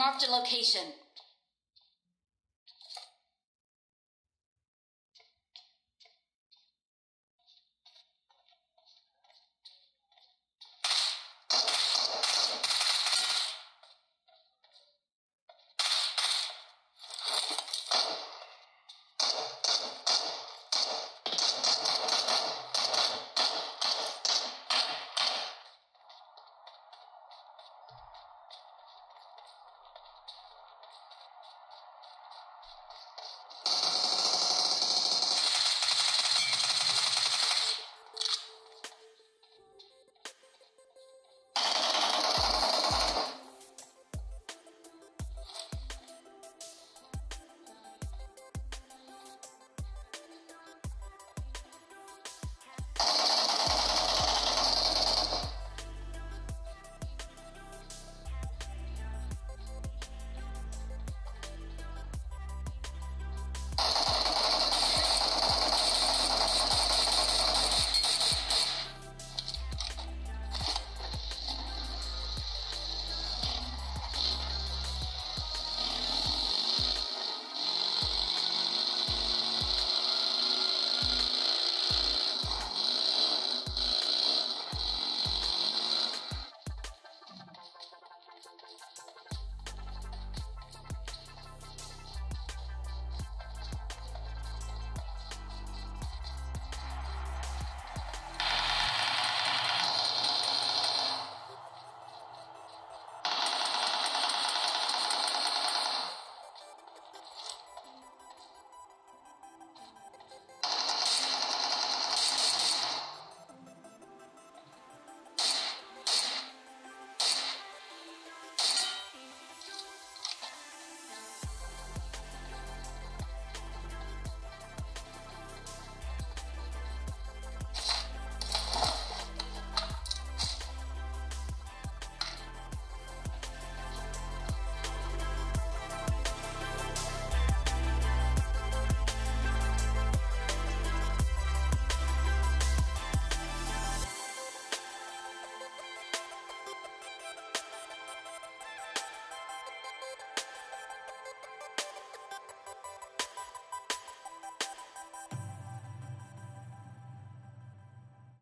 Marked a location.